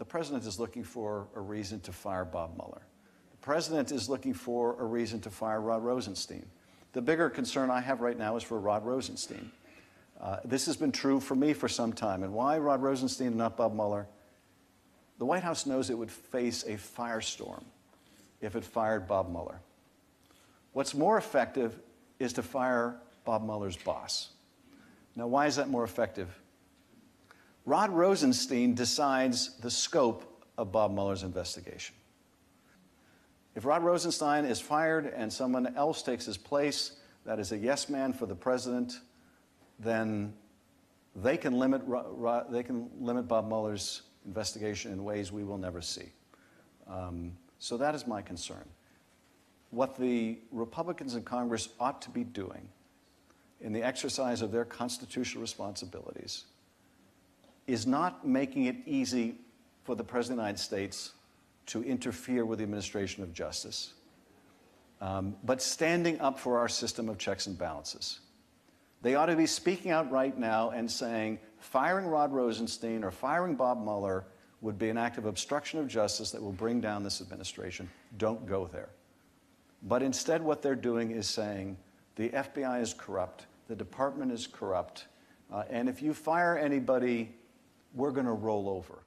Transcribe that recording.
the president is looking for a reason to fire Bob Mueller. The president is looking for a reason to fire Rod Rosenstein. The bigger concern I have right now is for Rod Rosenstein. Uh, this has been true for me for some time. And why Rod Rosenstein and not Bob Mueller? The White House knows it would face a firestorm if it fired Bob Mueller. What's more effective is to fire Bob Mueller's boss. Now, why is that more effective? Rod Rosenstein decides the scope of Bob Mueller's investigation. If Rod Rosenstein is fired and someone else takes his place, that is a yes man for the president, then they can limit, they can limit Bob Mueller's investigation in ways we will never see. Um, so that is my concern. What the Republicans in Congress ought to be doing in the exercise of their constitutional responsibilities is not making it easy for the President of the United States to interfere with the administration of justice, um, but standing up for our system of checks and balances. They ought to be speaking out right now and saying firing Rod Rosenstein or firing Bob Mueller would be an act of obstruction of justice that will bring down this administration. Don't go there. But instead, what they're doing is saying the FBI is corrupt, the department is corrupt, uh, and if you fire anybody, we're going to roll over.